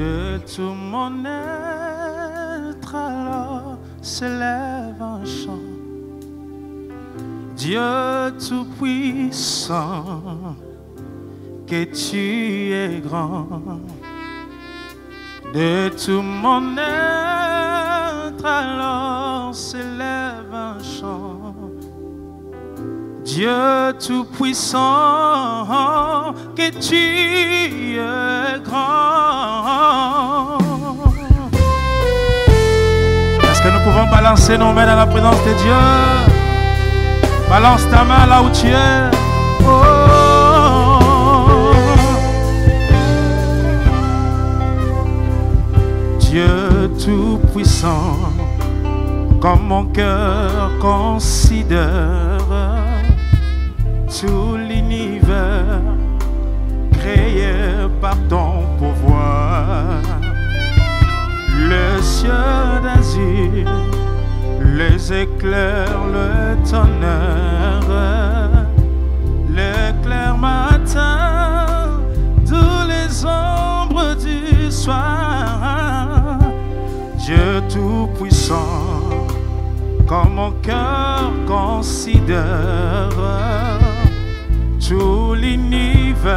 De tout mon être alors s'élève un chant. Dieu tout-puissant, que tu es grand. De tout mon être alors s'élève un chant. Dieu tout-puissant, que tu es balancer nos mains dans la présence de Dieu? Balance ta main là où tu es. Oh. Dieu tout-puissant, comme mon cœur considère tout l'univers créé par ton pouvoir. Le ciel d'azur, les éclairs, le tonnerre, l'éclair matin, tous les ombres du soir. Dieu tout-puissant, comme mon cœur considère tout l'univers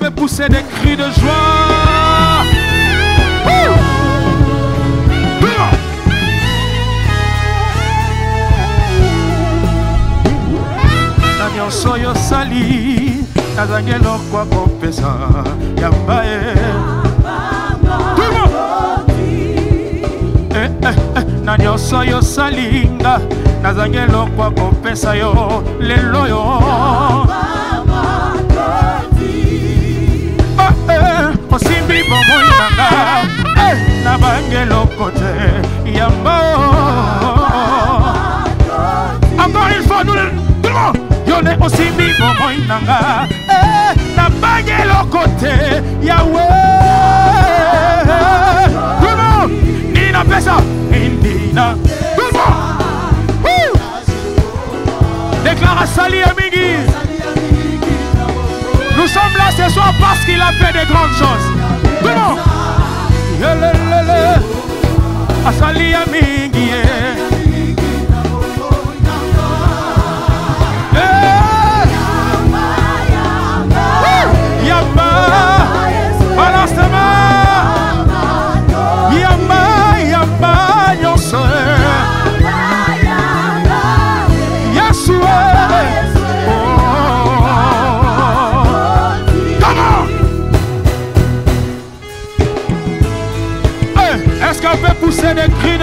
peut pousser des cris de joie? Na nyonso yo sali nazangi eloko ya kopesa yamba ye! Eh, eh, eh, na nyonso yo salinga nazangi eloko ya kopesa yo lelo yo te yamba encore une fois nous tout le monde eh, eloko te yawe tout le monde nini napesa indina tout déclare ya mingi nous sommes là ce soir parce qu'il a fait de grandes choses asalia mingi ye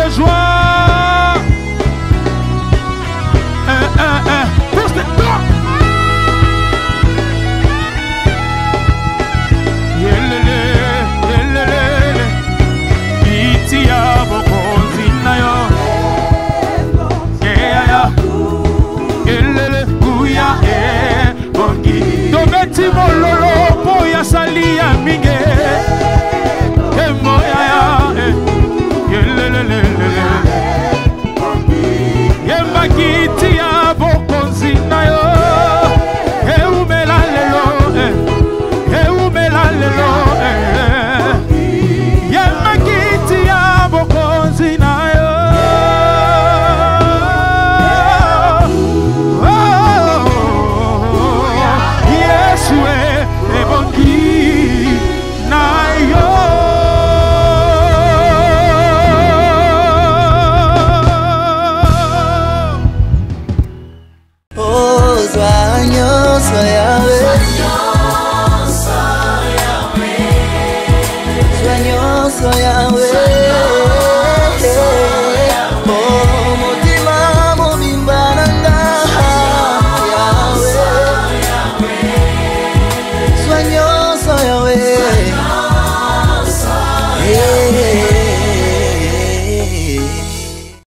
de joie. Hein, hein, hein. Pousse tes dents. Itia bokonzi na yo Eya Elele kuya e bongi Tobeti mololo po ya sali ya mingi